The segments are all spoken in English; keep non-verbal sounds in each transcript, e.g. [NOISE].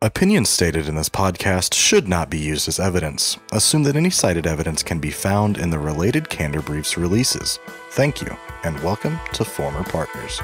Opinions stated in this podcast should not be used as evidence. Assume that any cited evidence can be found in the related Candor Briefs releases. Thank you, and welcome to Former Partners.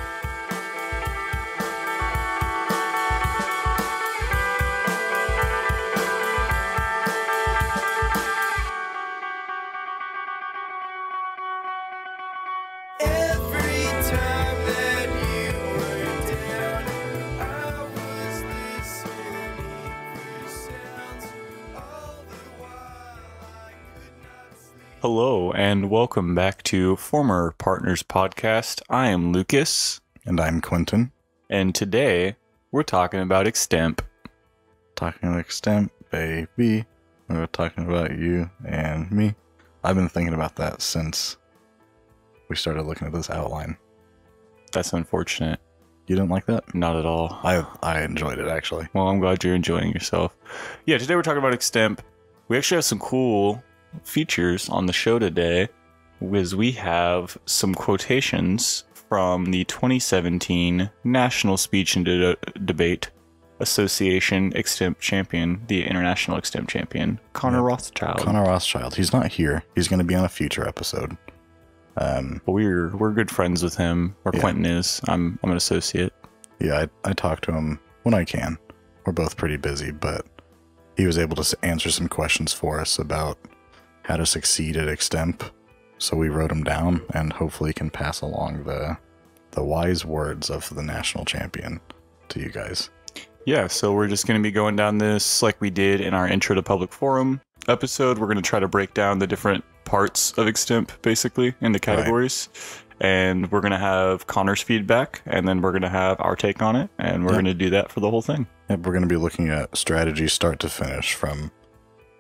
Welcome back to Former Partners Podcast. I am Lucas, And I'm Quentin, and today we're talking about Extemp. talking about extemp, baby. We're talking about you and me. I've been thinking about that since we started looking at this outline. That's unfortunate. You didn't like that? Not at all. I I enjoyed it actually. Well, I'm glad you're enjoying yourself. Yeah, today we're talking about Extemp. We actually have some cool features on the show today, because we have some quotations from the 2017 National Speech and De- Debate Association Extemp champion, the international Extemp champion, Connor Yep. Rothschild. Connor Rothschild. He's not here. He's going to be on a future episode. Um, But we're we're good friends with him, or Yeah. Quentin is. I'm I'm an associate. yeah, I, I talk to him when I can. We're both pretty busy, but he was able to answer some questions for us about how to succeed at Extemp. So we wrote them down, and hopefully can pass along the the wise words of the national champion to you guys. Yeah, so we're just going to be going down this like we did in our intro to public forum episode. We're going to try to break down the different parts of Extemp basically into categories. And we're going to have Connor's feedback and then we're going to have our take on it and we're Yep. going to do that for the whole thing. Yep, we're going to be looking at strategy start to finish from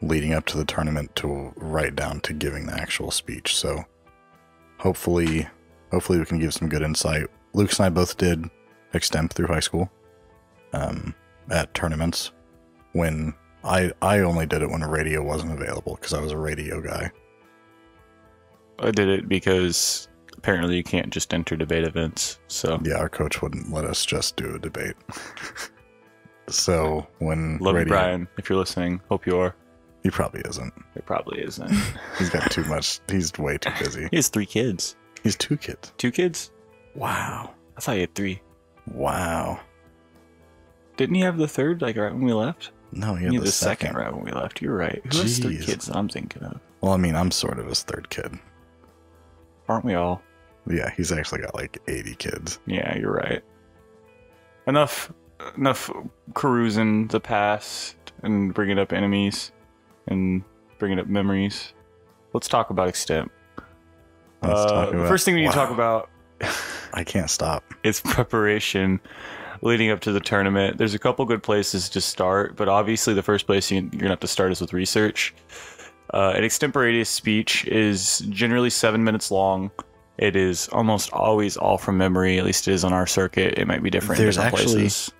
leading up to the tournament to right down to giving the actual speech. So hopefully, hopefully we can give some good insight. Lucas and I both did extemp through high school um, at tournaments when I I only did it when a radio wasn't available because I was a radio guy. I did it because apparently you can't just enter debate events. So Yeah, our coach wouldn't let us just do a debate. [LAUGHS] so when love you, radio, Brian, if you're listening. Hope you are. He probably isn't. It probably isn't. [LAUGHS] He's got too much. He's way too busy. [LAUGHS] he has three kids. He's two kids. Two kids? Wow. I thought he had three. Wow. Didn't he have the third like right when we left? No, he He had had the, the second. second right when we left. You're right. Who has three kids that I'm thinking of? Well, I mean, I'm sort of his third kid. Aren't we all? Yeah, he's actually got like 80 kids. Yeah, you're right. Enough, enough carousing the past and bringing up enemies and bringing up memories. Let's talk about extemp. Let's Uh, talk the about- first thing we need to talk about [LAUGHS] I can't stop. It's preparation leading up to the tournament. There's a couple good places to start, but obviously the first place you, you're gonna have to start is with research. Uh, an extemporaneous speech is generally seven minutes long. It is almost always all from memory. At least it is on our circuit. It might be different There's in different actually- places.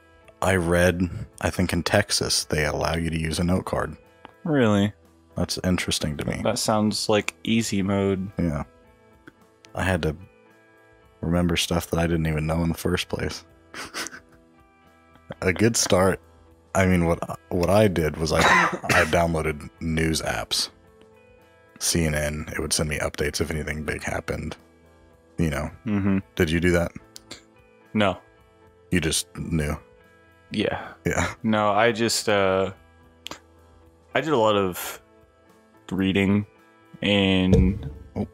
I read, I think in Texas, they allow you to use a note card. Really, That's interesting to me. that sounds like easy mode. Yeah. I had to remember stuff that I didn't even know in the first place. [LAUGHS] a good start. I mean, what what I did was I I downloaded news apps. CNN. It would send me updates if anything big happened. You know. Mm-hmm. Did you do that? No. You just knew. Yeah. Yeah. No, I just uh I did a lot of reading in Oh.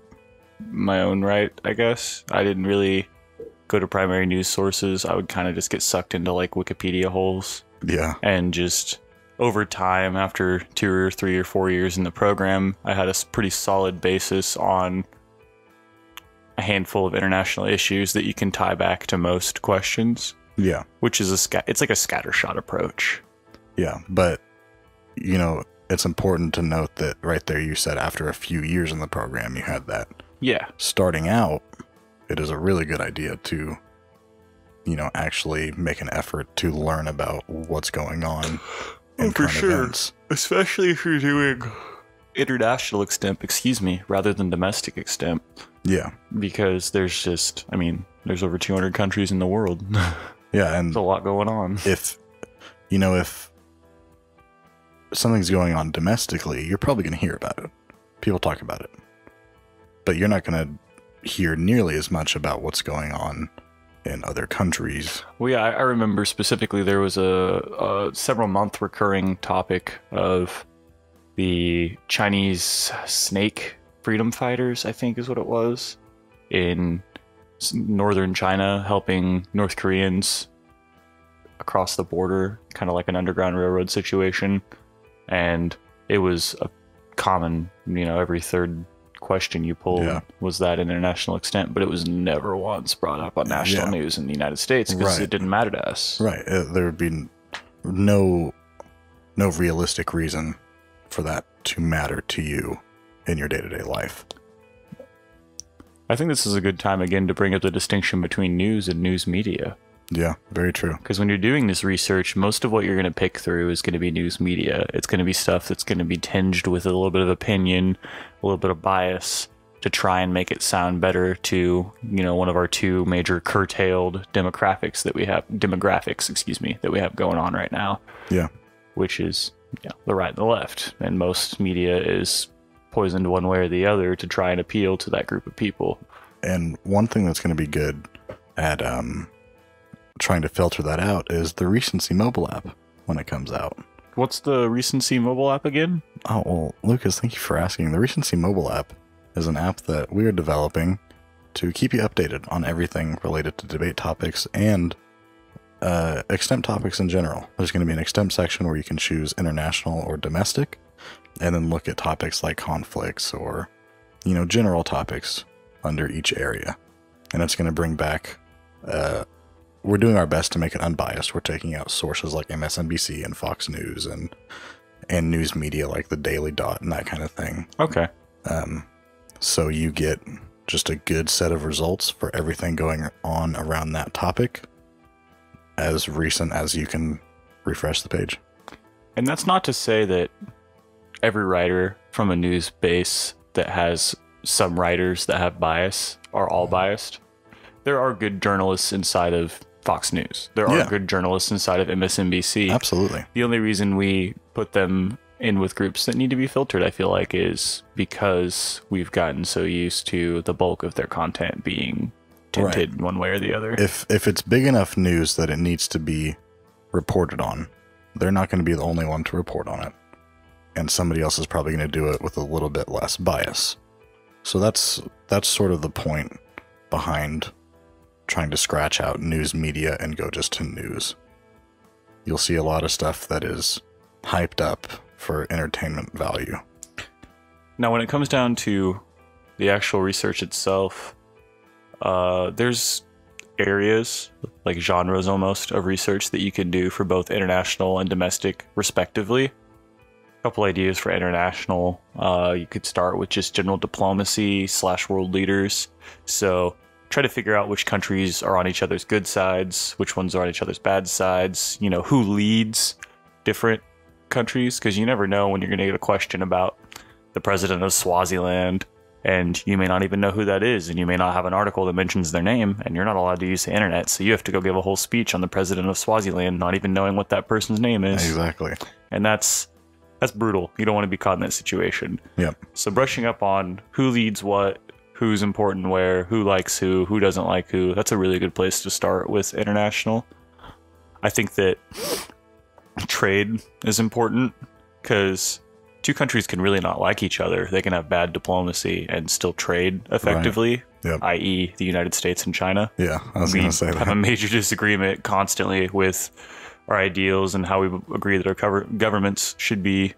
my own right, I guess. I didn't really go to primary news sources. I would kind of just get sucked into like Wikipedia holes Yeah. and just over time after 2 or 3 or 4 years in the program, I had a pretty solid basis on a handful of international issues that you can tie back to most questions, Yeah. which is a sca- it's like a scattershot approach. Yeah. But you know, it's important to note that right there you said after a few years in the program you had that. Yeah. starting out, it is a really good idea to, you know, actually make an effort to learn about what's going on [GASPS] oh, in Oh, for sure. events. Especially if you're doing international extemp, excuse me, rather than domestic extemp, Yeah, because there's just, I mean, there's over 200 countries in the world. [LAUGHS] yeah, and There's a lot going on. if you know if something's going on domestically, you're probably going to hear about it. People talk about it. But you're not going to hear nearly as much about what's going on in other countries. Well, yeah, I, I remember specifically there was a, a several month recurring topic of the Chinese snake freedom fighters, I think is what it was, in northern China helping North Koreans across the border, kind of like an underground railroad situation. And it was a common, you know, every third question you pulled Yeah. was that international extemp, but it was never once brought up on national Yeah. news in the United States because Right. it didn't matter to us. Right. Uh, there would be no no realistic reason for that to matter to you in your day-to-day life. I think this is a good time again to bring up the distinction between news and news media. Yeah, very true. Because when you're doing this research, most of what you're going to pick through is going to be news media. It's going to be stuff that's going to be tinged with a little bit of opinion, a little bit of bias to try and make it sound better to, you know, one of our two major curtailed demographics that we have, demographics, excuse me, that we have going on right now, Yeah. which is yeah, the right and the left. And most media is poisoned one way or the other to try and appeal to that group of people. And one thing that's going to be good at um, trying to filter that out is the recency mobile app when it comes out. What's the recency mobile app again? Oh, well, Lucas, thank you for asking. The Recency mobile app is an app that we are developing to keep you updated on everything related to debate topics and uh, extemp topics in general. There's going to be an extemp section where you can choose international or domestic, and then look at topics like conflicts or, you know, general topics under each area. And it's going to bring back. Uh, we're doing our best to make it unbiased. We're taking out sources like MSNBC and Fox News and and news media like the Daily Dot and that kind of thing. Okay. Um, so you get just a good set of results for everything going on around that topic as recent as you can refresh the page. And that's not to say that every writer from a news base that has some writers that have bias are all biased. There are good journalists inside of Fox News. There are Yeah. good journalists inside of MSNBC. Absolutely. The only reason we put them in with groups that need to be filtered, I feel like, is because we've gotten so used to the bulk of their content being Right. tinted one way or the other. If if it's big enough news that it needs to be reported on, they're not going to be the only one to report on it. And somebody else is probably going to do it with a little bit less bias. So that's that's sort of the point behind trying to scratch out news media and go just to news. You'll see a lot of stuff that is hyped up for entertainment value. Now, when it comes down to the actual research itself, uh, there's areas, like genres almost, of research that you can do for both international and domestic, respectively. A couple ideas for international. Uh, you could start with just general diplomacy slash world leaders. So try to figure out which countries are on each other's good sides, which ones are on each other's bad sides. You know who leads different countries, because you never know when you're going to get a question about the president of Swaziland, and you may not even know who that is, and you may not have an article that mentions their name, and you're not allowed to use the internet, so you have to go give a whole speech on the president of Swaziland, not even knowing what that person's name is, Exactly. and that's that's brutal. You don't want to be caught in that situation. Yep. So brushing up on who leads what, who's important where, who likes who, who doesn't like who, that's a really good place to start with international. I think that trade is important because two countries can really not like each other. They can have bad diplomacy and still trade effectively, right. Yep. i.e., the United States and China Yeah, I was going to say that. have a major disagreement constantly with our ideals and how we agree that our cover- governments should be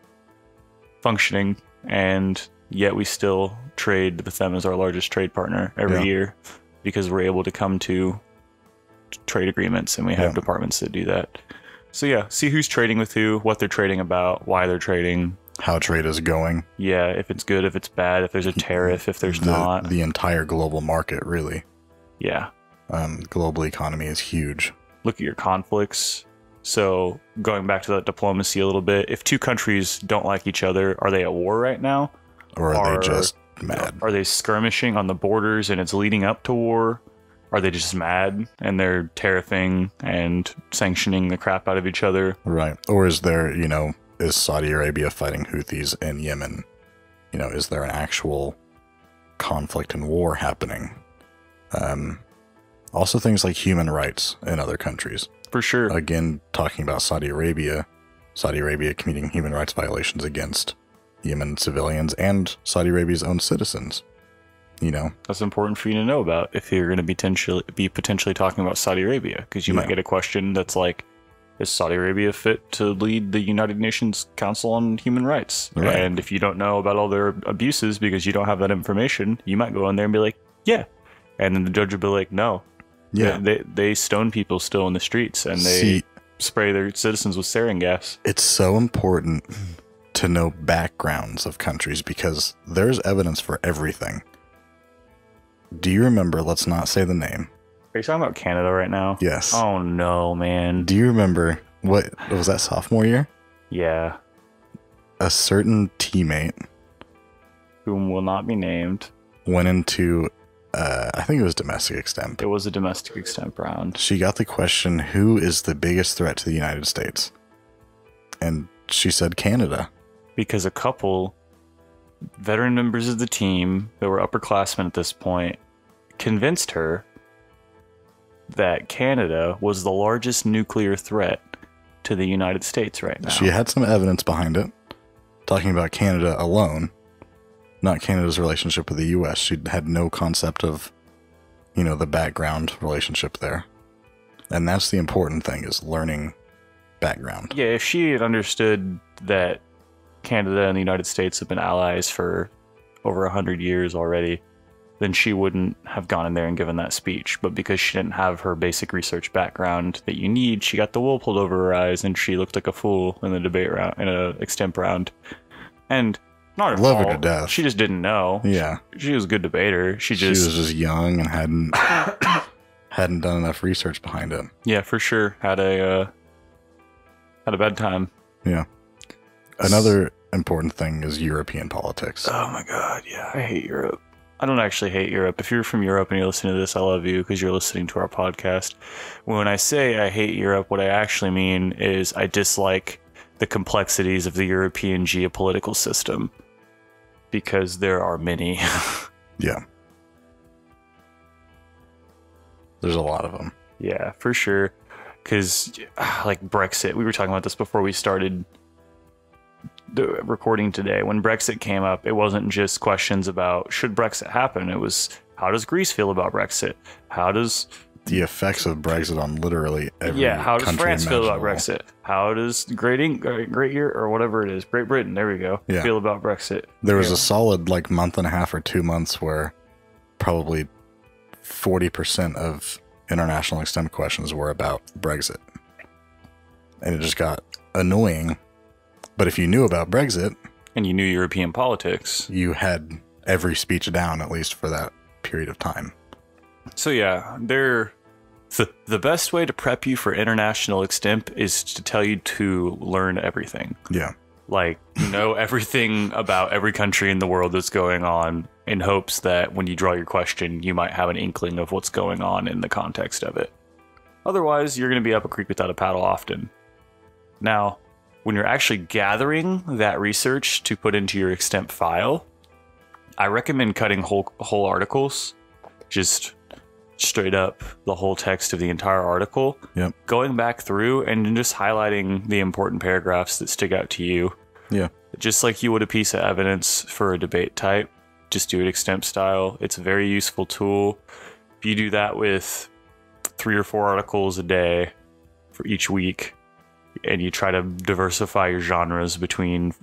functioning, and yet we still trade with them as our largest trade partner every Yeah. year because we're able to come to trade agreements and we have Yeah. departments that do that. So yeah, see who's trading with who, what they're trading about, why they're trading. How trade is going. Yeah, if it's good, if it's bad, if there's a tariff, if there's the, not. the entire global market, really. yeah. Um, global economy is huge. look at your conflicts. So, going back to that diplomacy a little bit, if two countries don't like each other, are they at war right now? Or are, Are- they just mad? Are they skirmishing on the borders and it's leading up to war? Are they just mad and they're tariffing and sanctioning the crap out of each other? Right. Or is there, you know, is Saudi Arabia fighting Houthis in Yemen? You know, is there an actual conflict and war happening? Um, also, things like human rights in other countries. For sure. Again, talking about Saudi Arabia, Saudi Arabia committing human rights violations against Yemen civilians and Saudi Arabia's own citizens. You know, That's important for you to know about if you're going to be potentially be potentially talking about Saudi Arabia, because you might get a question that's like, "Is Saudi Arabia fit to lead the United Nations Council on Human Rights?" Right. And if you don't know about all their abuses because you don't have that information, you might go in there and be like, "Yeah," and then the judge will be like, "No." yeah. They they, they stone people still in the streets and they See, spray their citizens with sarin gas. it's so important to know backgrounds of countries because there's evidence for everything. Do you remember? Let's not say the name. Are you talking about Canada right now? Yes. Oh no, man. Do you remember what was that sophomore year? Yeah. A certain teammate Whom will not be named. went into, uh, I think it was domestic extemp. It was a domestic extemp round. She got the question, "Who is the biggest threat to the United States?" And she said Canada. Because a couple veteran members of the team that were upperclassmen at this point convinced her that Canada was the largest nuclear threat to the United States right now. She had some evidence behind it, talking about Canada alone, not Canada's relationship with the U.S. She had no concept of, you know, the background relationship there, and that's the important thing is learning background. yeah, if she had understood that Canada and the United States have been allies for over a hundred years already, then she wouldn't have gone in there and given that speech. But because she didn't have her basic research background that you need, she got the wool pulled over her eyes and she looked like a fool in the debate round, in a extemp round. And not her Love her to death. She just didn't know. Yeah, She was a good debater. She she was just young and hadn't [COUGHS] hadn't done enough research behind it. yeah, for sure had a uh, had a bad time. Yeah. Another important thing is European politics. Oh my god, yeah, I hate Europe. I don't actually hate Europe. If you're from Europe and you're listening to this, I love you because you're listening to our podcast. When I say I hate Europe, what I actually mean is I dislike the complexities of the European geopolitical system because there are many. [LAUGHS] Yeah. There's a lot of them. yeah, for sure. Because, like Brexit, we were talking about this before we started the recording today. When Brexit came up, it wasn't just questions about should Brexit happen. It was how does Greece feel about Brexit? How does The effects of Brexit on literally every yeah? How does France feel about. Brexit? How does Great Eng- Great Year or whatever it is, Great Britain? There we go. Yeah. Feel about Brexit. There was Yeah. a solid like month and a half or two months where probably 40% of international extemp questions were about Brexit. And it just got annoying. But if you knew about Brexit, and you knew European politics. you had every speech down at least for that period of time. So yeah, they're the the best way to prep you for international extemp is to tell you to learn everything. Yeah. Like know [LAUGHS] everything about every country in the world that's going on in hopes that when you draw your question, you might have an inkling of what's going on in the context of it. Otherwise, you're going to be up a creek without a paddle often. Now, when you're actually gathering that research to put into your extemp file, I recommend cutting whole whole articles, just straight up the whole text of the entire article, Yep. going back through and just highlighting the important paragraphs that stick out to you. Yeah. Just like you would a piece of evidence for a debate type, just do it extemp style. It's a very useful tool. If you do that with three or four articles a day for each week, and you try to diversify your genres between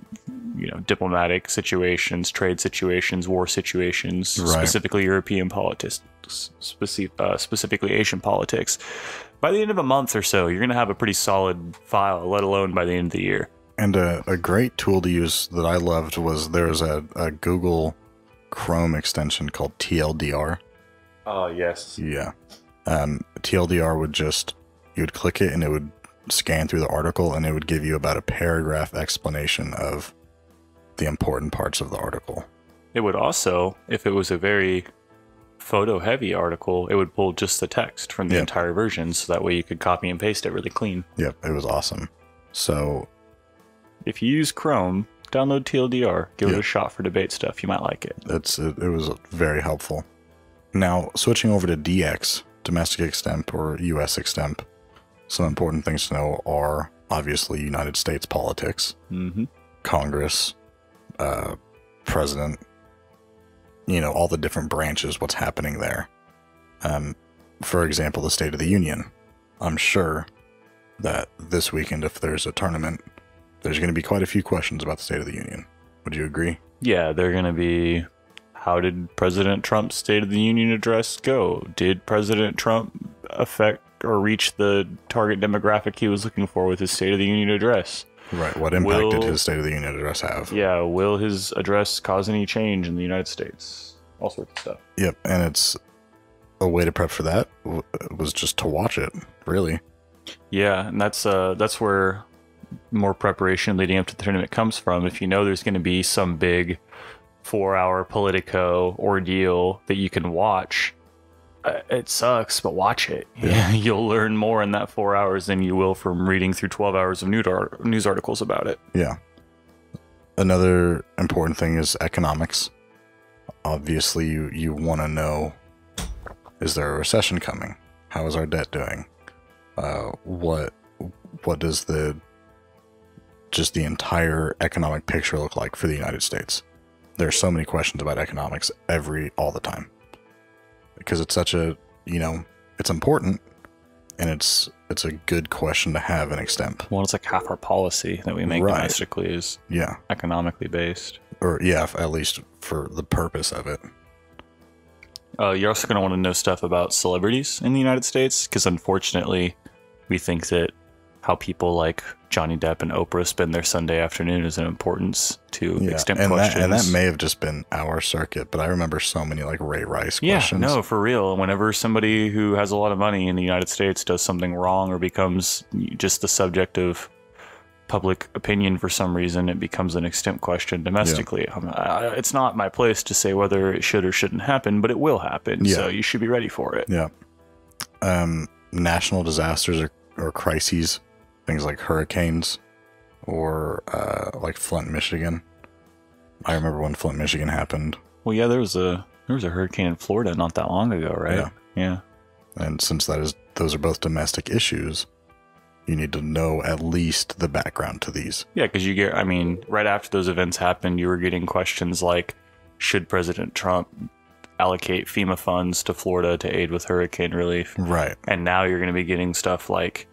you know diplomatic situations trade situations war situations Right. specifically european politics speci- uh, specifically asian politics by the end of a month or so you're going to have a pretty solid file let alone by the end of the year And a, a great tool to use that I loved was there's a, a Google Chrome extension called TLDR. oh yes Yeah. Um, TLDR would just, you would click it and it would scan through the article and it would give you about a paragraph explanation of the important parts of the article. it would also if it was a very photo heavy article it would pull just the text from the Yeah. entire version so that way you could copy and paste it really clean Yep, it was awesome. So if you use Chrome, download TLDR. Give it a shot for debate stuff. You might like it. It's it, it was very helpful. Now switching over to DX, domestic extemp or US extemp, some important things to know are obviously United States politics, Mm-hmm. Congress, uh, president, you know, all the different branches, what's happening there. Um, for example, the State of the Union. I'm sure that this weekend, if there's a tournament, there's going to be quite a few questions about the State of the Union. Would you agree? Yeah, they're going to be. How did President Trump's State of the Union address go? Did President Trump affect or reach the target demographic he was looking for with his State of the Union address? Right. What impact did his State of the Union address have? Yeah, will his address cause any change in the United States? All sorts of stuff. Yep. And it's a way to prep for that was just to watch it, really. Yeah, and that's uh that's where more preparation leading up to the tournament comes from. If you know there's going to be some big four-hour Politico ordeal that you can watch, it sucks, but watch it. Yeah. [LAUGHS] You'll learn more in that four hours than you will from reading through 12 hours of news, news articles about it. Yeah. Another important thing is economics. Obviously, you, you want to know is there a recession coming? How is our debt doing? Uh, what what does the just the entire economic picture look like for the United States? There are so many questions about economics every all the time because it's such a you know it's important and it's it's a good question to have in extemp. Well, it's like half our policy that we make Right. domestically is Yeah. economically based. or yeah, at least for the purpose of it. Uh, you're also going to want to know stuff about celebrities in the United States because unfortunately, we think that how people like Johnny Depp and Oprah spend their Sunday afternoon is an importance to Yeah, extemp and that, and that may have just been our circuit, but I remember so many like Ray Rice yeah, questions. no, for real. Whenever somebody who has a lot of money in the United States does something wrong or becomes just the subject of public opinion for some reason, it becomes an extemp question domestically. Um, I, it's not my place to say whether it should or shouldn't happen, but it will happen. Yeah. So you should be ready for it. Yeah. Um, national disasters or, or crises, things like hurricanes or uh, like Flint, Michigan. I remember when Flint, Michigan happened, Well, yeah, there was a there was a hurricane in Florida not that long ago, right? Yeah. Yeah. and since that is those are both domestic issues, you need to know at least the background to these. Yeah, because you get, I mean, right after those events happened, you were getting questions like, should President Trump allocate FEMA funds to Florida to aid with hurricane relief? Right. And now you're going to be getting stuff like,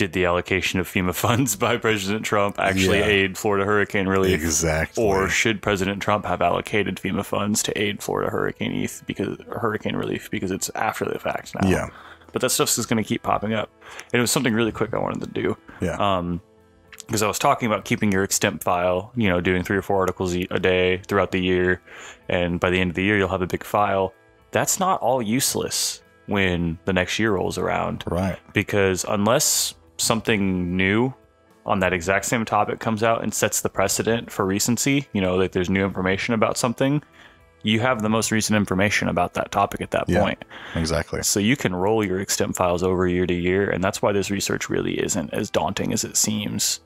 did the allocation of FEMA [LAUGHS] funds by President Trump actually Yeah. aid Florida hurricane relief? Exactly. Or should President Trump have allocated FEMA funds to aid Florida hurricane ETH because hurricane relief because it's after the fact now? yeah. but that stuff's just going to keep popping up. And it was something really quick I wanted to do. Yeah. Um, because I was talking about keeping your extemp file, you know, doing three or four articles a day throughout the year, and by the end of the year you'll have a big file. That's not all useless when the next year rolls around, right. because unless something new on that exact same topic comes out and sets the precedent for recency, you know, that there's new information about something, you have the most recent information about that topic at that Yeah. point. Exactly. So you can roll your extemp files over year to year, and that's why this research really isn't as daunting as it seems.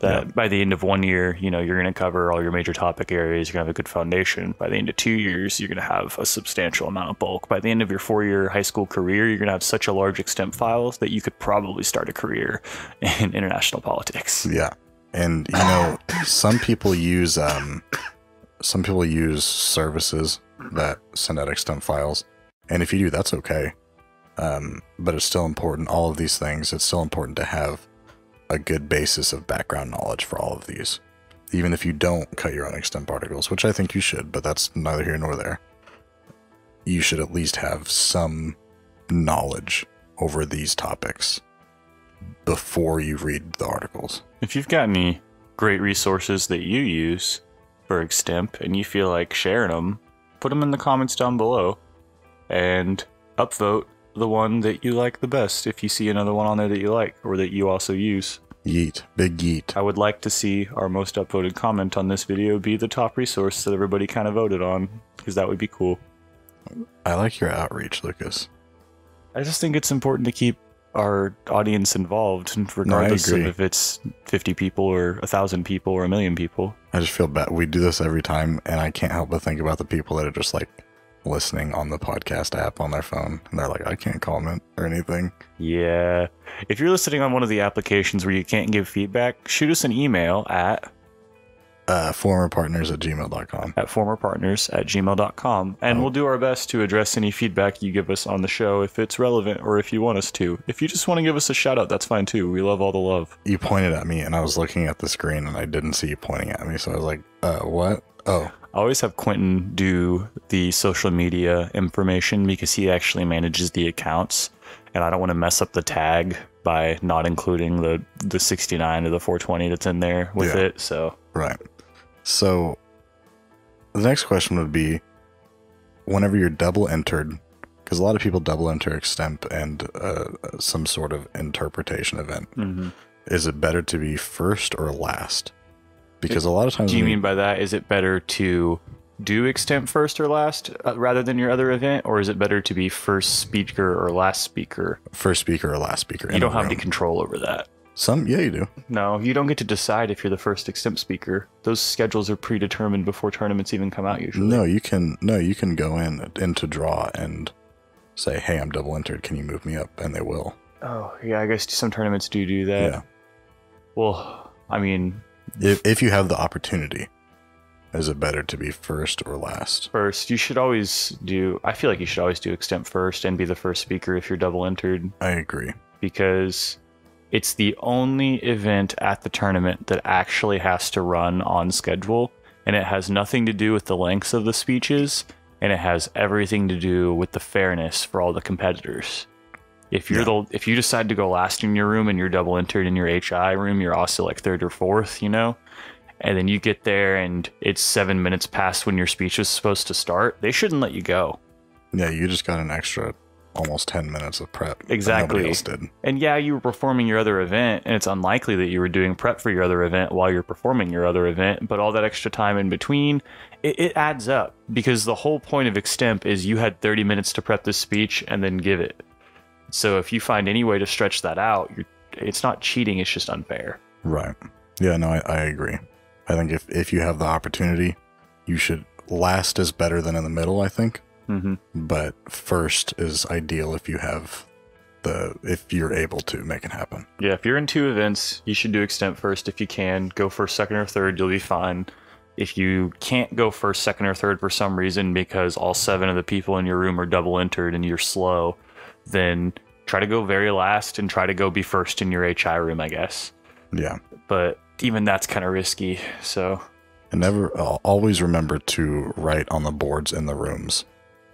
That Yeah. by the end of one year, you know, you're going to cover all your major topic areas. You're going to have a good foundation. By the end of two years, you're going to have a substantial amount of bulk. By the end of your four-year high school career, you're going to have such a large extemp files that you could probably start a career [LAUGHS] in international politics. Yeah. And you know, some people use um some people use services that send out extemp files. And if you do, that's okay. Um, but it's still important, all of these things, it's still important to have a good basis of background knowledge for all of these. Even if you don't cut your own extemp articles, which I think you should, but that's neither here nor there. You should at least have some knowledge over these topics before you read the articles. If you've got any great resources that you use for Extemp and you feel like sharing them, put them in the comments down below and upvote the one that you like the best if you see another one on there that you like or that you also use. Yeet. Big yeet. I would like to see our most upvoted comment on this video be the top resource that everybody kind of voted on because that would be cool. I like your outreach, Lucas. I just think it's important to keep our audience involved, regardless of if it's 50 people or a thousand people or a million people. I just feel bad. We do this every time, and I can't help but think about the people that are just like listening on the podcast app on their phone, and they're like, I can't comment or anything. Yeah. If you're listening on one of the applications where you can't give feedback, shoot us an email at Uh, former partners at gmail.com. at formerpartners at gmail.com and Oh. we'll do our best to address any feedback you give us on the show if it's relevant or if you want us to. If you just want to give us a shout out, that's fine too. We love all the love. You pointed at me, and I was looking at the screen, and I didn't see you pointing at me, so I was like, uh, what? Oh, I always have Quentin do the social media information because he actually manages the accounts and I don't want to mess up the tag by not including the the 69 or the 420 that's in there with Yeah. it. So right. So the next question would be whenever you're double entered, because a lot of people double enter extemp and uh, some sort of interpretation event. mhm. Is it better to be first or last? Because a lot of times, Do you mean by that is it better to do extemp first or last uh, rather than your other event, or is it better to be first speaker or last speaker? first speaker or last speaker? You don't have room? any control over that. Some, yeah, you do. No, you don't get to decide if you're the first extemp speaker. Those schedules are predetermined before tournaments even come out usually. No, you can. No, you can go in into draw and say, "Hey, I'm double entered. Can you move me up?" And they will. Oh, yeah, I guess some tournaments do do that. yeah. Well, I mean, If if you have the opportunity, is it better to be first or last? first, you should always do. I feel like you should always do extemp first and be the first speaker if you're double entered I agree. because it's the only event at the tournament that actually has to run on schedule and it has nothing to do with the lengths of the speeches and it has everything to do with the fairness for all the competitors. If you're Yeah. the if you decide to go last in your room and you're double entered in your HI room, you're also like third or fourth, you know? And then you get there and it's 7 minutes past when your speech is supposed to start. They shouldn't let you go. Yeah, you just got an extra almost ten minutes of prep. Exactly. Else did. And yeah, you were performing your other event, and it's unlikely that you were doing prep for your other event while you're performing your other event, but all that extra time in between, it, it adds up because the whole point of Extemp is you had 30 minutes to prep this speech and then give it. So if you find any way to stretch that out, you're, it's not cheating, it's just unfair. Right. Yeah. No, I, I agree. I think if if you have the opportunity, you should last is better than in the middle. I think, hmm but first is ideal if you have the if you're able to make it happen. Yeah, if you're in two events, you should do extemp first if you can. Go first, second, or third, you'll be fine. If you can't go first, second, or third for some reason because all seven of the people in your room are double entered and you're slow, then try to go very last and try to go be first in your HI room, I guess. Yeah. But even that's kind of risky. So, And never uh, always remember to write on the boards in the rooms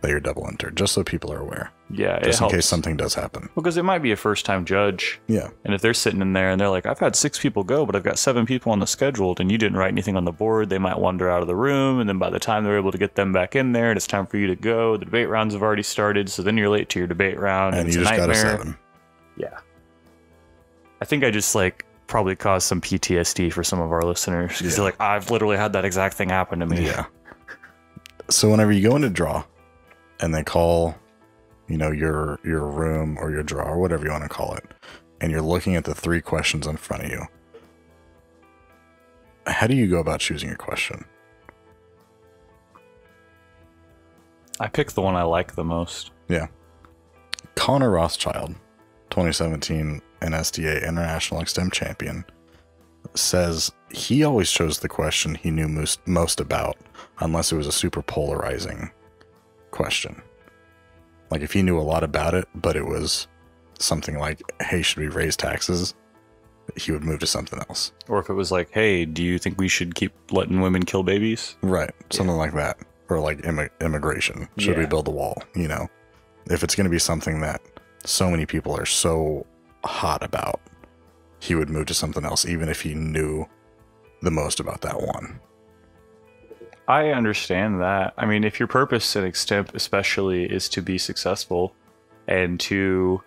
that you're double entered, just so people are aware, yeah, just in helps. case something does happen. because it might be a first time judge. Yeah. And if they're sitting in there and they're like, I've had six people go, but I've got seven people on the scheduled, and you didn't write anything on the board, they might wander out of the room. And then by the time they're able to get them back in there and it's time for you to go, the debate rounds have already started. So then you're late to your debate round. And it's you a just got a seven. Yeah. I think I just like probably caused some PTSD for some of our listeners because Yeah. they're like, I've literally had that exact thing happen to me. Yeah. So whenever you go into draw and they call, you know, your your room or your drawer, whatever you want to call it, and you're looking at the three questions in front of you, how do you go about choosing your question? I pick the one I like the most. Yeah. Connor Rothschild, 2017 NSDA International Extemp Champion, says he always chose the question he knew most, most about, unless it was a super polarizing question. Like if he knew a lot about it, but it was something like, hey, should we raise taxes? He would move to something else. Or if it was like, hey, do you think we should keep letting women kill babies? Right. Something like that. Or like immi- immigration. Should we build a wall? You know, if it's going to be something that so many people are so hot about, he would move to something else, even if he knew the most about that one. I understand that. I mean, if your purpose in Extemp, especially, is to be successful and to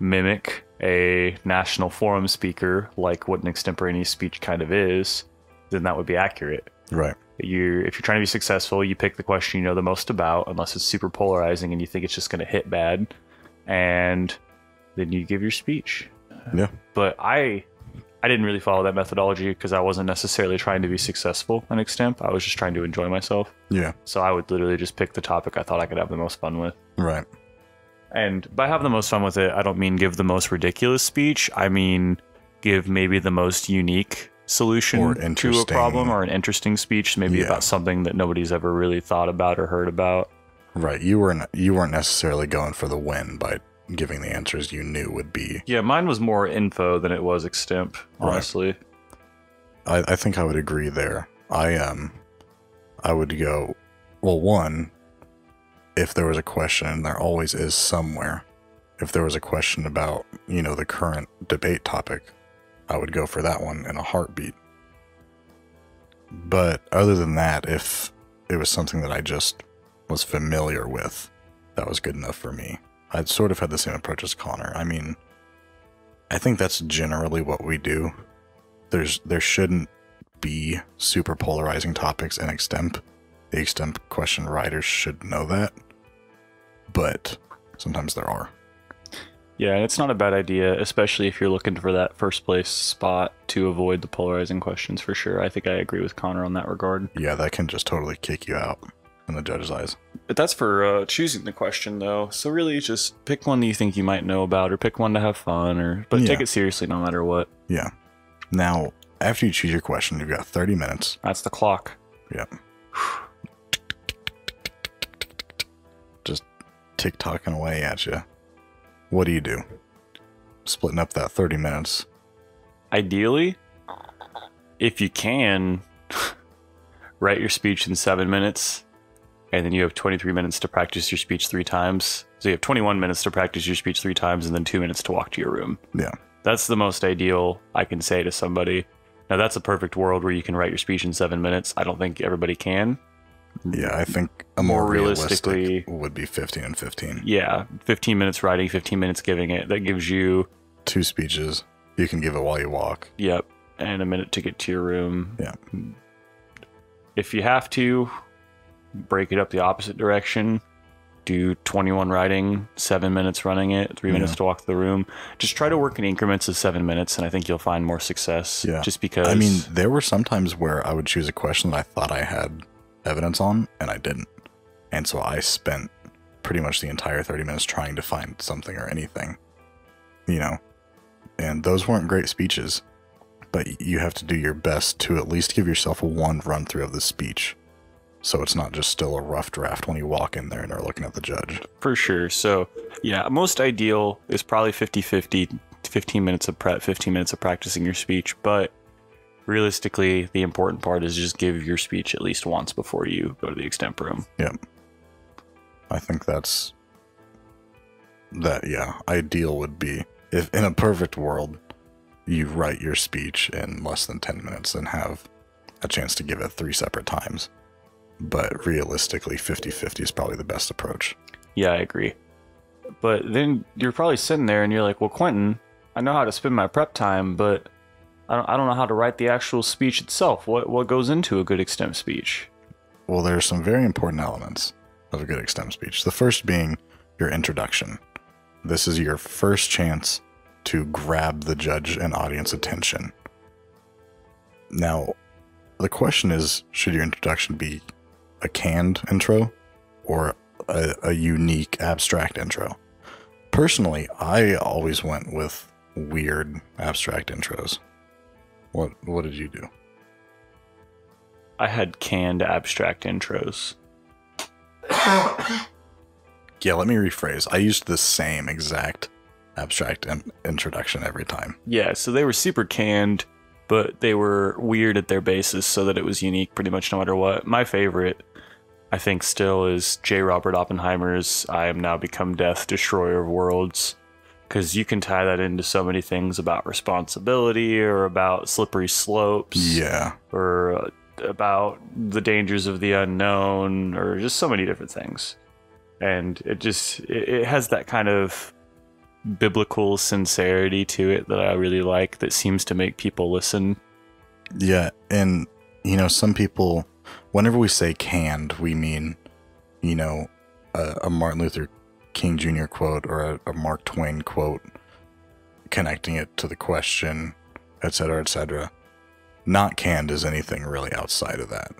mimic a national forum speaker, like what an extemporaneous speech kind of is, then that would be accurate. Right. You, if you're trying to be successful, you pick the question you know the most about, unless it's super polarizing and you think it's just going to hit bad, and then you give your speech. Yeah. But I I didn't really follow that methodology because I wasn't necessarily trying to be successful in extemp. I was just trying to enjoy myself. Yeah. So I would literally just pick the topic I thought I could have the most fun with. Right. And by have the most fun with it, I don't mean give the most ridiculous speech. I mean give maybe the most unique solution to a problem or an interesting speech, maybe Yeah. about something that nobody's ever really thought about or heard about. Right. You weren't you weren't necessarily going for the win by giving the answers you knew would be. Yeah, mine was more info than it was extemp, Right. honestly. I, I think I would agree there. I um I would go well one if there was a question and there always is somewhere. If there was a question about, you know, the current debate topic, I would go for that one in a heartbeat. But other than that, if it was something that I just was familiar with, that was good enough for me. I'd sort of had the same approach as Connor. I mean, I think that's generally what we do. There's there shouldn't be super polarizing topics in extemp. The extemp question writers should know that. But sometimes there are. Yeah, it's not a bad idea, especially if you're looking for that first place spot to avoid the polarizing questions for sure. I think I agree with Connor on that regard. Yeah, that can just totally kick you out in the judge's eyes. But that's for uh, choosing the question, though. So really, just pick one that you think you might know about, or pick one to have fun, or but take it seriously no matter what. Yeah. Now, after you choose your question, you've got 30 minutes. That's the clock. Yeah. Just tick tocking away at you. What do you do? Splitting up that 30 minutes. Ideally, if you can, [LAUGHS] write your speech in seven minutes, and then you have 23 minutes to practice your speech three times. So you have 21 minutes to practice your speech three times, and then two minutes to walk to your room. Yeah. That's the most ideal I can say to somebody. Now, that's a perfect world where you can write your speech in seven minutes. I don't think everybody can. Yeah, I think a more, More realistic realistically- would be 15 and 15. Yeah, 15 minutes writing, 15 minutes giving it. That gives you, Two speeches. You can give it while you walk. yep, and a minute to get to your room. Yeah. If you have to, break it up the opposite direction. Do 21 writing, seven minutes running it, three minutes to walk to the room. Just try to work in increments of seven minutes, and I think you'll find more success. Yeah. Just because. I mean, there were some times where I would choose a question that I thought I had evidence on, and I didn't. And so I spent pretty much the entire 30 minutes trying to find something or anything, you know? And those weren't great speeches, but you have to do your best to at least give yourself a one run through of the speech. So it's not just still a rough draft when you walk in there and are looking at the judge. For sure. So, yeah, most ideal is probably 50 50, 15 minutes of prep, 15 minutes of practicing your speech. But realistically, the important part is just give your speech at least once before you go to the extemp room. Yep. I think that's that yeah, ideal would be if in a perfect world you write your speech in less than 10 minutes and have a chance to give it three separate times. But realistically 50/50 is probably the best approach. Yeah, I agree. But then you're probably sitting there and you're like, well, Quentin, I know how to spend my prep time, but I don't, I don't know how to write the actual speech itself. What, what goes into a good extemp speech? Well, there are some very important elements of a good extemp speech. The first being your introduction. This is your first chance to grab the judge and audience attention. Now, the question is should your introduction be a canned intro or a, a unique abstract intro? Personally, I always went with weird abstract intros. What what did you do? I had canned abstract intros. Yeah, let me rephrase. I used the same exact abstract in- introduction every time. Yeah, so they were super canned, but they were weird at their basis so that it was unique pretty much no matter what. My favorite, I think, still is J. Robert Oppenheimer's I Am Now Become Death, Destroyer of Worlds. Because you can tie that into so many things about responsibility or about slippery slopes Yeah, or uh, about the dangers of the unknown or just so many different things and it just it, it has that kind of biblical sincerity to it that i really like that seems to make people listen yeah, and you know, some people, whenever we say canned, we mean, you know, a, a Martin Luther King Jr. quote or a, a Mark Twain quote connecting it to the question, et cetera, et cetera. Not canned is anything really outside of that.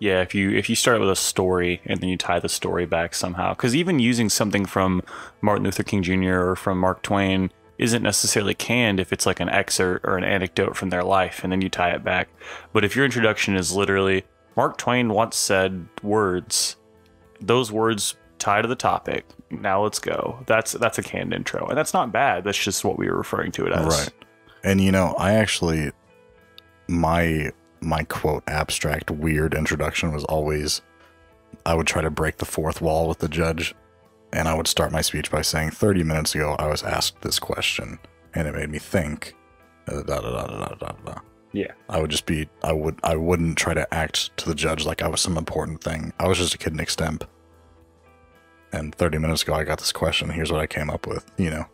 Yeah, if you if you start with a story and then you tie the story back somehow, because even using something from Martin Luther King Jr. or from Mark Twain isn't necessarily canned if it's like an excerpt or an anecdote from their life and then you tie it back. But if your introduction is literally Mark Twain once said words, those words tie to the topic. Now let's go. That's that's a canned intro, and that's not bad. That's just what we were referring to it as. Right. And you know, I actually my my quote abstract weird introduction was always I would try to break the fourth wall with the judge and I would start my speech by saying 30 minutes ago I was asked this question and it made me think uh, da, da, da, da, da, da, da. Yeah. I would just be I would I wouldn't try to act to the judge like I was some important thing. I was just a kid in extemp. And 30 minutes ago I got this question, here's what I came up with, you know.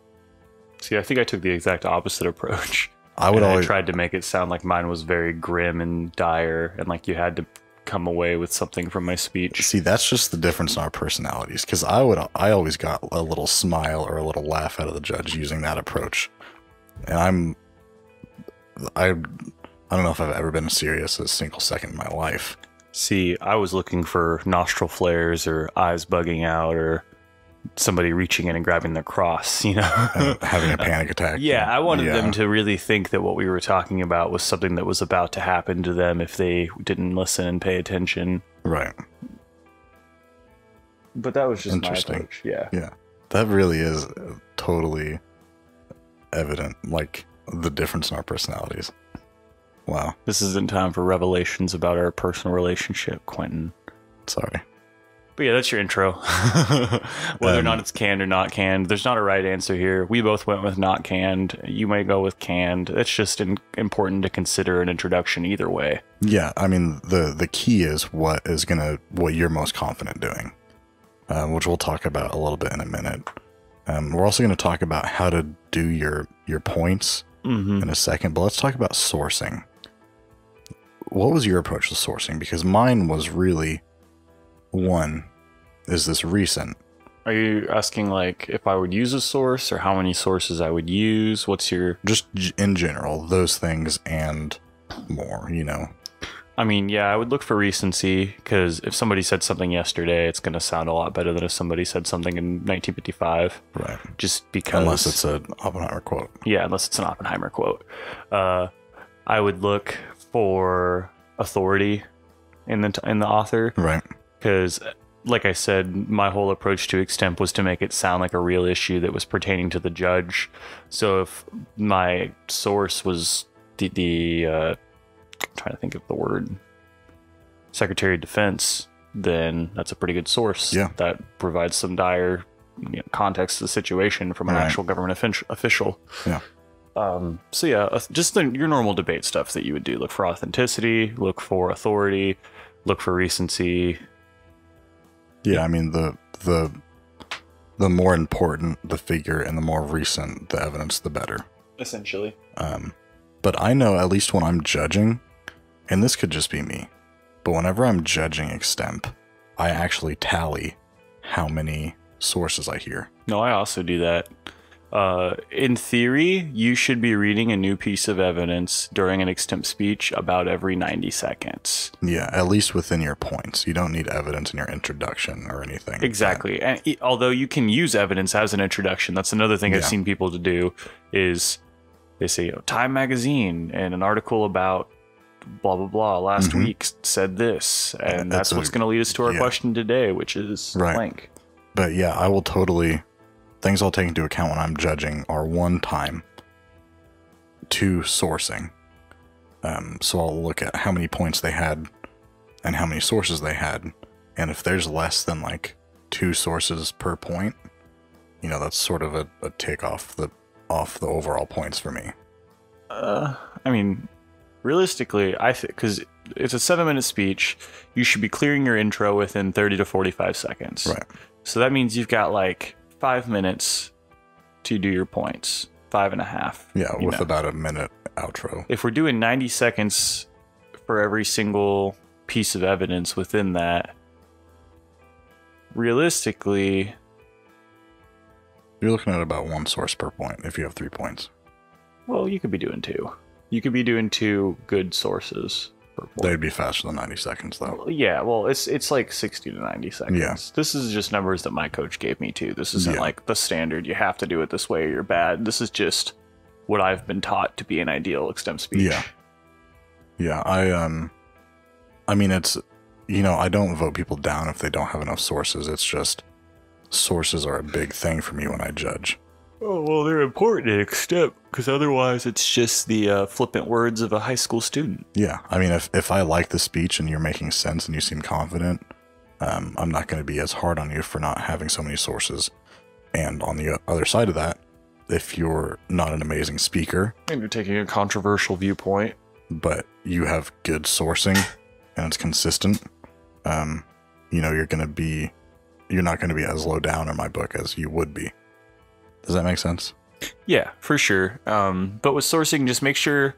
See, I think I took the exact opposite approach. I would always I tried to make it sound like mine was very grim and dire, and like you had to come away with something from my speech. See, that's just the difference in our personalities. Because I would, I always got a little smile or a little laugh out of the judge using that approach, and I'm, I, I don't know if I've ever been serious a single second in my life. See, I was looking for nostril flares or eyes bugging out or somebody reaching in and grabbing their cross, [LAUGHS] you know? having a panic attack. [LAUGHS] yeah, I wanted Yeah. them to really think that what we were talking about was something that was about to happen to them if they didn't listen and pay attention. Right. But that was just Interesting. my. Yeah. Yeah. That really is uh, totally evident, like the difference in our personalities. Wow. This isn't time for revelations about our personal relationship, Quentin. Sorry. But yeah, that's your intro. [LAUGHS] Whether or Um, not it's canned or not canned, there's not a right answer here. We both went with not canned. You may go with canned. It's just in, important to consider an introduction either way. Yeah, I mean the the key is what is gonna what you're most confident doing, uh, which we'll talk about a little bit in a minute. Um, we're also going to talk about how to do your your points Mm-hmm. in a second, but let's talk about sourcing. What was your approach to sourcing? Because mine was really one, is this recent? Are you asking like if I would use a source or how many sources I would use? What's your? Just in general, those things and more. You know, I mean, yeah, I would look for recency because if somebody said something yesterday, it's going to sound a lot better than if somebody said something in 1955. right? Just because, Unless it's an Oppenheimer quote. yeah, unless it's an Oppenheimer quote. Uh, I would look for authority in the in the author Right. because, like I said, my whole approach to extemp was to make it sound like a real issue that was pertaining to the judge. So if my source was the, the uh, I'm trying to think of the word Secretary of Defense, then that's a pretty good source. Yeah. that provides some dire you know, context to the situation from an Right. actual government offic- official. Yeah. Um, so yeah, uh, just the, your normal debate stuff that you would do. Look for authenticity, look for authority, look for recency. Yeah, I mean the the the more important the figure and the more recent the evidence, the better. Essentially. Um, but I know at least when I'm judging, and this could just be me, but whenever I'm judging extemp, I actually tally how many sources I hear. No, I also do that. Uh, in theory, you should be reading a new piece of evidence during an extemp speech about every 90 seconds. Yeah, at least within your points. You don't need evidence in your introduction or anything. like. Exactly. And e- although you can use evidence as an introduction, that's another thing I've seen people to do is they say, you know, Time magazine and an article about blah blah blah last Mhm. week said this, and Yeah, that's what's going to lead us to our yeah. question today, which is Right. blank. But yeah, I will totally. Things I'll take into account when I'm judging are one time, two sourcing. Um, so I'll look at how many points they had and how many sources they had. And if there's less than like two sources per point, you know, that's sort of a, a take off the off the overall points for me. Uh, I mean, realistically, I think because it's a seven-minute speech, you should be clearing your intro within thirty to forty-five seconds. Right. So that means you've got like five minutes to do your points. Five and a half. Yeah, with know. about a minute outro. if we're doing 90 seconds for every single piece of evidence within that, realistically, You're looking at about one source per point if you have three points. Well, you could be doing two. You could be doing two good sources per point. They'd be faster than 90 seconds, though. Yeah, well, it's it's like 60 to 90 seconds. Yeah. This is just numbers that my coach gave me too. This isn't Yeah. like the standard. You have to do it this way or you're bad. This is just what I've been taught to be an ideal extemp speech. Yeah. Yeah, I um I mean it's you know, I don't vote people down if they don't have enough sources. It's just sources are a big thing for me when I judge. Oh well, they're important in extemp because otherwise it's just the uh, flippant words of a high school student. Yeah, I mean if if I like the speech and you're making sense and you seem confident, um, I'm not going to be as hard on you for not having so many sources. And on the other side of that, if you're not an amazing speaker, And you're taking a controversial viewpoint. but you have good sourcing and it's consistent, um, you know, you're going to be, you're not going to be as low down in my book as you would be. Does that make sense? Yeah, for sure. Um, but with sourcing, just make sure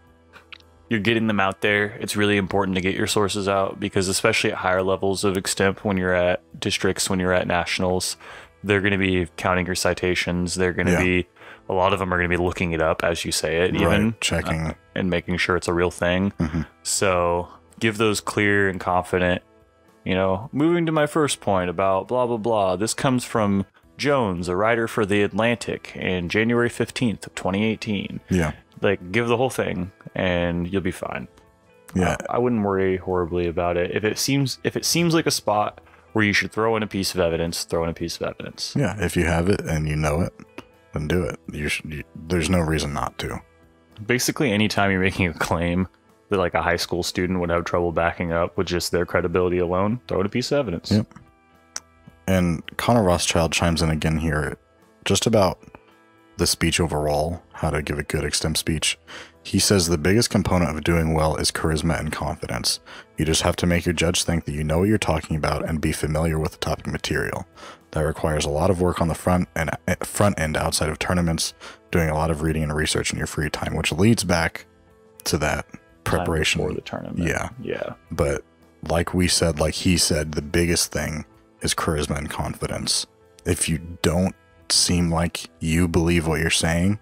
you're getting them out there. It's really important to get your sources out because, especially at higher levels of extemp, when you're at districts, when you're at nationals, they're going to be counting your citations. They're going to Yeah. be, a lot of them are going to be looking it up as you say it, even right. Checking. uh, and making sure it's a real thing. Mhm. So give those clear and confident. You know, moving to my first point about blah blah blah. This comes from Jones, a writer for The Atlantic, in January fifteenth of 2018. yeah. Like, give the whole thing, and you'll be fine. Yeah. I wouldn't worry horribly about it. If it seems if it seems like a spot where you should throw in a piece of evidence, throw in a piece of evidence. Yeah. If you have it and you know it, then do it. You should, you, there's no reason not to. basically anytime you're making a claim that like a high school student would have trouble backing up with just their credibility alone, throw in a piece of evidence. Yep. And Connor Rothschild chimes in again here just about the speech overall, how to give a good extemp speech. He says the biggest component of doing well is charisma and confidence. You just have to make your judge think that you know what you're talking about and be familiar with the topic material. That requires a lot of work on the front and eh, front end outside of tournaments, doing a lot of reading and research in your free time, which leads back to that preparation for the tournament. Yeah. Yeah. but like we said, like he said, the biggest thing is charisma and confidence. If you don't seem like you believe what you're saying,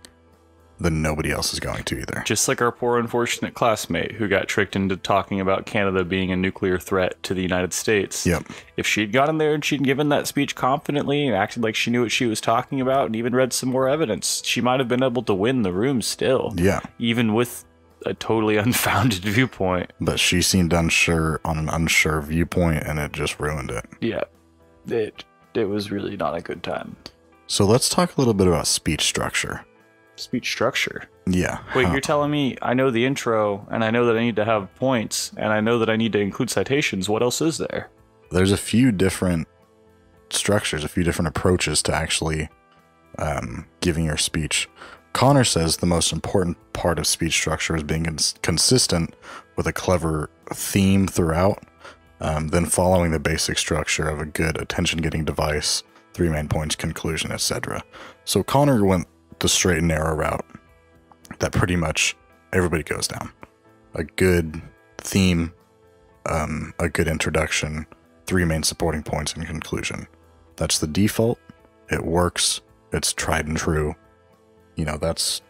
then nobody else is going to either. Just like our poor unfortunate classmate who got tricked into talking about Canada being a nuclear threat to the United States. Yep. If she'd gotten there and she'd given that speech confidently and acted like she knew what she was talking about and even read some more evidence, she might have been able to win the room still. Yeah. Even with a totally [LAUGHS] unfounded viewpoint. But she seemed unsure on an unsure viewpoint and it just ruined it. Yeah. It it was really not a good time. So let's talk a little bit about speech structure. Speech structure. Yeah. Wait, how- you're telling me I know the intro and I know that I need to have points and I know that I need to include citations. What else is there? there's a few different structures, a few different approaches to actually um, giving your speech. Connor says the most important part of speech structure is being cons- consistent with a clever theme throughout, um, then following the basic structure of a good attention getting device, three main points, conclusion, etc. So Connor went the straight and narrow route that pretty much everybody goes down. A good theme, um, a good introduction, three main supporting points and conclusion. That's the default. It works. It's tried and true. You know, that's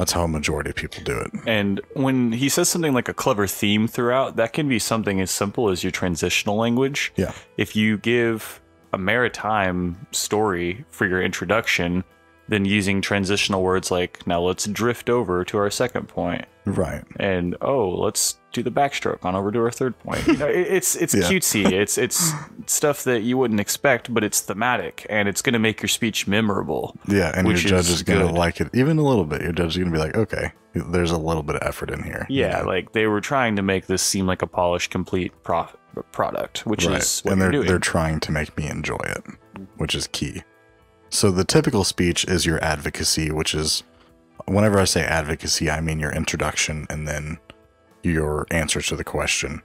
that's how a majority of people do it. And when he says something like a clever theme throughout, that can be something as simple as your transitional language. Yeah. If you give a maritime story for your introduction, then using transitional words like, now let's drift over to our second point, Right. and oh, let's do the backstroke on over to our third point. You know, it, it's it's Yeah. cutesy. It's it's stuff that you wouldn't expect, but it's thematic, and it's going to make your speech memorable. Yeah, and your judge is is, gonna like it even a little bit. Your judge is gonna be like, okay, there's a little bit of effort in here. you Yeah, know? like they were trying to make this seem like a polished, complete prof- product, which right. is what and you're they're doing. they're trying to make me enjoy it, which is key. So the typical speech is your advocacy, which is whenever I say advocacy, I mean your introduction and then your answer to the question.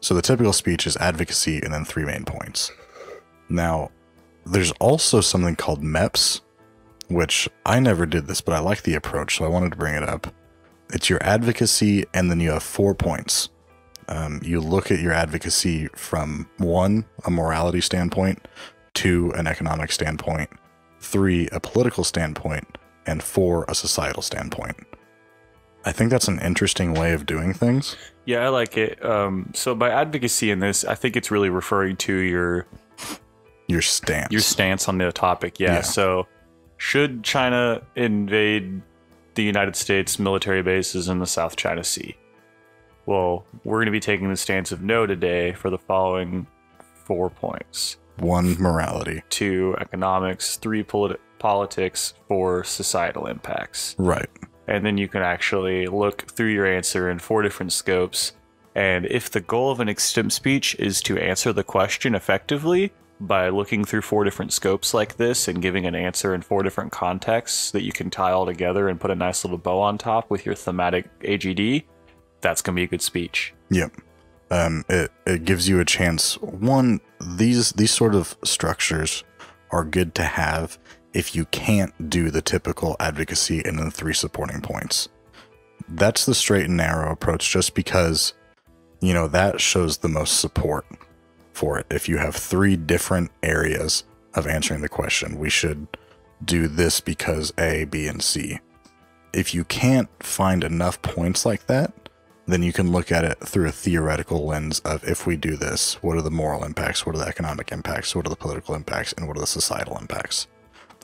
So the typical speech is advocacy and then three main points. Now, there's also something called MEPS, which I never did this, but I like the approach, so I wanted to bring it up. It's your advocacy, and then you have four points. Um, you look at your advocacy from one, a morality standpoint, two, an economic standpoint, three, a political standpoint, and four, a societal standpoint. I think that's an interesting way of doing things. Yeah, I like it. Um, so by advocacy in this, I think it's really referring to your Your stance. your stance on the topic. Yeah. Yeah. So, should China invade the United States military bases in the South China Sea? Well, we're going to be taking the stance of no today for the following four points: One, morality. two, economics; three, politi- politics; four, societal impacts. Right. And then you can actually look through your answer in four different scopes. And if the goal of an extemp speech is to answer the question effectively by looking through four different scopes like this and giving an answer in four different contexts that you can tie all together and put a nice little bow on top with your thematic AGD, that's going to be a good speech. Yep. Um, it, it gives you a chance. One, these these sort of structures are good to have if you can't do the typical advocacy and then three supporting points. That's the straight and narrow approach just because, you know, that shows the most support for it. If you have three different areas of answering the question, we should do this because A, B, and C. If you can't find enough points like that, then you can look at it through a theoretical lens of if we do this, what are the moral impacts, what are the economic impacts, what are the political impacts, and what are the societal impacts.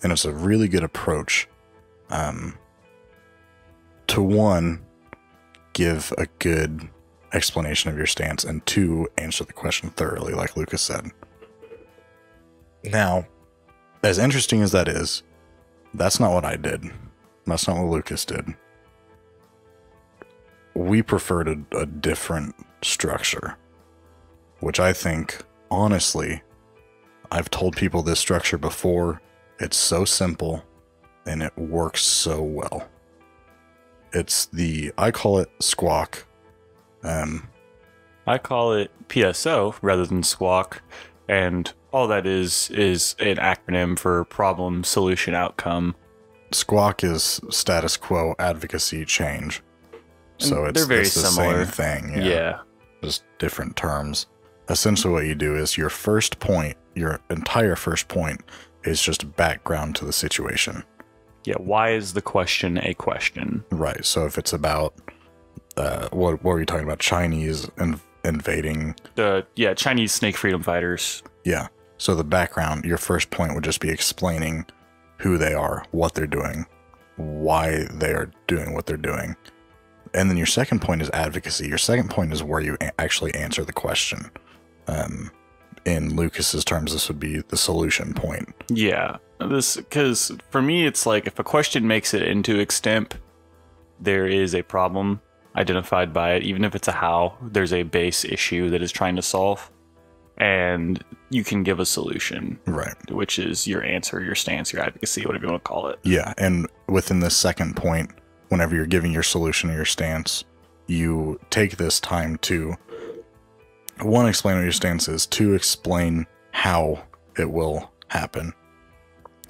And it's a really good approach um, to one, give a good explanation of your stance, and two, answer the question thoroughly, like Lucas said. Now, as interesting as that is, that's not what I did. That's not what Lucas did we preferred a, a different structure, which I think, honestly, I've told people this structure before. It's so simple and it works so well. It's the, I call it squawk. Um, I call it PSO rather than squawk, and all that is is an acronym for problem solution outcome. squawk is status quo advocacy change. So And it's, they're very it's the similar. same thing. yeah. just different terms. Essentially, what you do is your first point, your entire first point, is just background to the situation. Yeah, why is the question a question? Right. So if it's about uh, what what were you talking about? Chinese in, invading. The yeah, Chinese snake freedom fighters. Yeah. So the background, your first point would just be explaining who they are, what they're doing, why they are doing what they're doing. And then your second point is advocacy. Your second point is where you a- actually answer the question. Um, in Lucas's terms, this would be the solution point. Yeah, this because for me it's like if a question makes it into extemp, there is a problem identified by it. Even if it's a how, there's a base issue that is trying to solve, and you can give a solution, Right. which is your answer, your stance, your advocacy, whatever you want to call it. Yeah. And within the second point, whenever you're giving your solution or your stance, you take this time to one, explain what your stance is, two, explain how it will happen.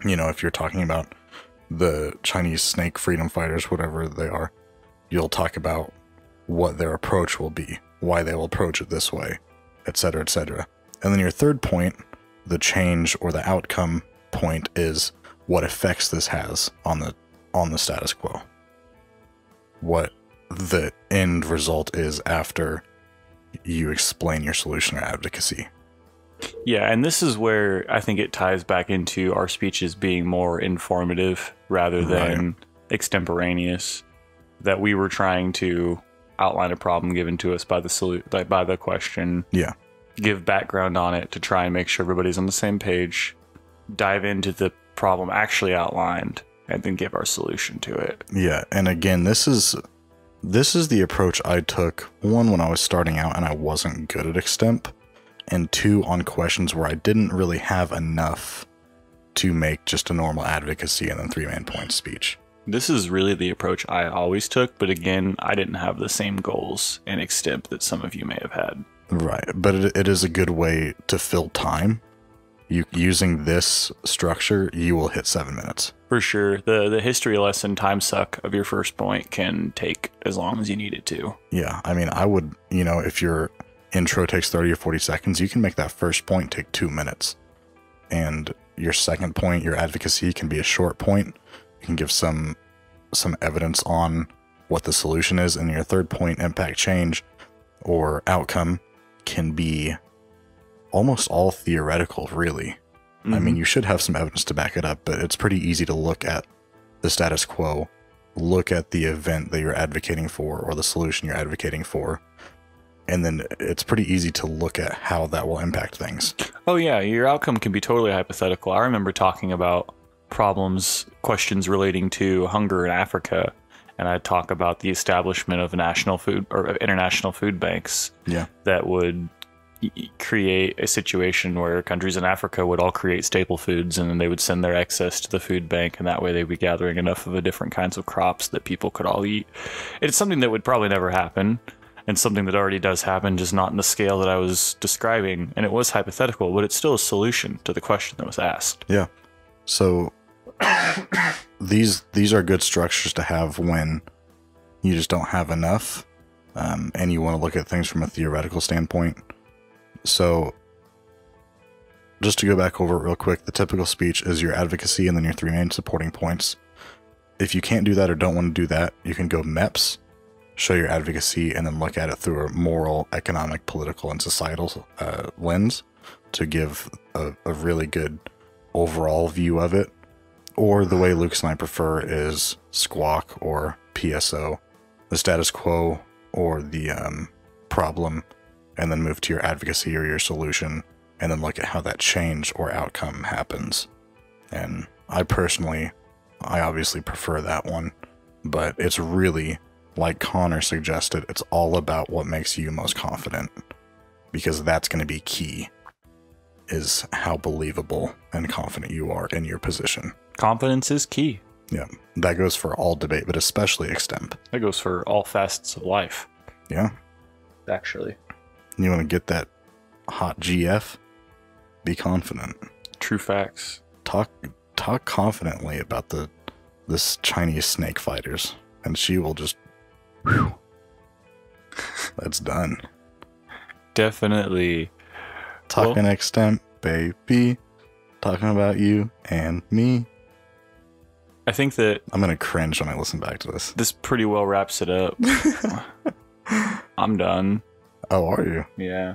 You know, if you're talking about the Chinese snake freedom fighters, whatever they are, you'll talk about what their approach will be, why they will approach it this way, etc., etc. And then your third point, the change or the outcome point is what effects this has on the on the status quo. What the end result is after you explain your solution or advocacy. Yeah, and this is where I think it ties back into our speeches being more informative rather than extemporaneous. That we were trying to outline a problem given to us by the solu- by the question, Yeah. give background on it to try and make sure everybody's on the same page, dive into the problem actually outlined, and then give our solution to it. Yeah, and again, this is this is the approach I took one when I was starting out and I wasn't good at extemp, and two on questions where I didn't really have enough to make just a normal advocacy and then three man point speech. This is really the approach I always took, but again, I didn't have the same goals and extemp that some of you may have had. Right, but it, it is a good way to fill time. You using this structure, you will hit seven minutes. For sure, the the history lesson time suck of your first point can take as long as you need it to. Yeah, I mean, I would, you know, if your intro takes 30 or 40 seconds, you can make that first point take two minutes. and your second point, your advocacy, can be a short point. You can give some some evidence on what the solution is, and your third point, impact change or outcome, can be almost all theoretical, really. I mean, mm-hmm. you should have some evidence to back it up, but it's pretty easy to look at the status quo, look at the event that you're advocating for or the solution you're advocating for, and then it's pretty easy to look at how that will impact things. Oh yeah, your outcome can be totally hypothetical. I remember talking about problems, questions relating to hunger in Africa, and I'd talk about the establishment of national food or international food banks Yeah. that would create a situation where countries in Africa would all create staple foods and then they would send their excess to the food bank and that way they'd be gathering enough of the different kinds of crops that people could all eat. It's something that would probably never happen and something that already does happen just not in the scale that I was describing and it was hypothetical but it's still a solution to the question that was asked. Yeah. So [COUGHS] these these are good structures to have when you just don't have enough, um, and you want to look at things from a theoretical standpoint. So, just to go back over it real quick, the typical speech is your advocacy and then your three main supporting points. If you can't do that or don't want to do that, you can go MEPS, show your advocacy, and then look at it through a moral, economic, political, and societal uh, lens to give a, a really good overall view of it. Or the way Lucas and I prefer is squawk or PSO, the status quo or the um, problem, and then move to your advocacy or your solution, and then look at how that change or outcome happens. And I personally, I obviously prefer that one, but it's really, like Connor suggested, it's all about what makes you most confident, because that's going to be key is how believable and confident you are in your position. Confidence is key. Yeah, that goes for all debate, but especially extemp. That goes for all facets of life, Yeah, actually. You want to get that hot GF? Be confident. True facts. Talk talk confidently about the this Chinese snake fighters, and she will just. Whew, [LAUGHS] that's done. Definitely. Talking extemp, baby. Talking about you and me. I think that I'm gonna cringe when I listen back to this. this pretty well wraps it up. [LAUGHS] I'm done. Oh, are you? Yeah.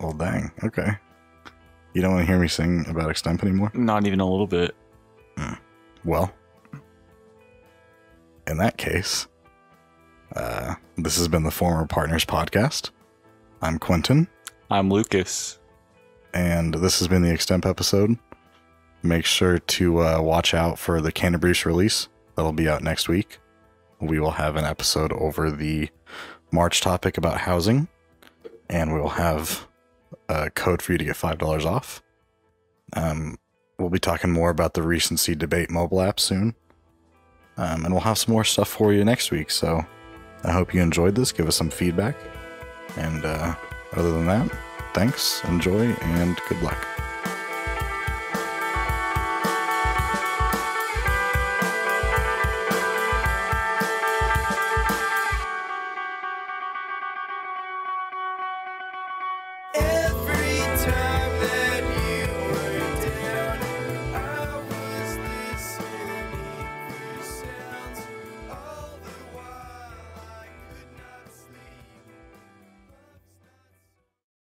Well, dang. Okay. You don't want to hear me sing about extemp anymore? Not even a little bit. Well, in that case, uh, this has been the Former Partners Podcast. I'm Quentin, I'm Lucas. and this has been the Extemp episode. Make sure to uh, watch out for the Canterbury's release. That'll be out next week. We will have an episode over the March topic about housing, and we will have a code for you to get $5 off. Um, we'll be talking more about the recency debate mobile app soon. Um, and we'll have some more stuff for you next week. So I hope you enjoyed this. Give us some feedback. And uh, other than that, thanks, enjoy, and good luck.